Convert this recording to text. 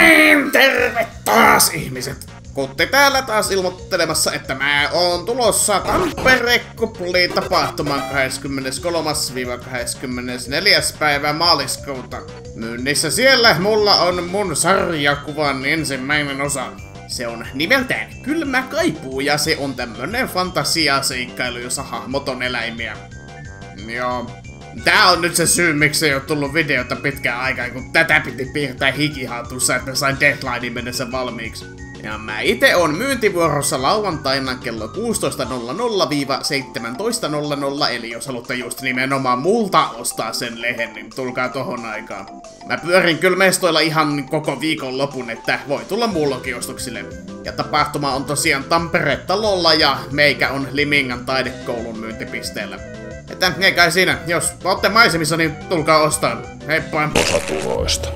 niin, terve taas ihmiset! Kutti täällä taas ilmoittelemassa, että mä oon tulossa Tampere Kupliin tapahtumaan 23-24. päivä maaliskuuta. Myynnissä siellä mulla on mun sarjakuvan ensimmäinen osa. Se on nimeltään Kylmä kaipuu ja se on tämmönen fantasiaseikkailu, jossa hahmot on eläimiä. Joo. Tää on nyt se syy, miksi ei oo tullut videota pitkään aikaan, kun tätä piti piirtää hikihatussa, että sain deadlinein mennessä valmiiksi. Ja mä itse on myyntivuorossa lauantaina kello 16.00-17.00, eli jos haluatte just nimenomaan multa ostaa sen lehen, niin tulkaa tohon aikaan. Mä pyörin kyllä mestoilla ihan koko viikon lopun, että voi tulla muullokin ostoksille. Ja tapahtuma on tosiaan Tampere-talolla ja meikä on Limingan taidekoulun myyntipisteellä. Että ei kai siinä, jos olette maisemissa, niin tulkaa ostaa. Heippa! Osa tuloista.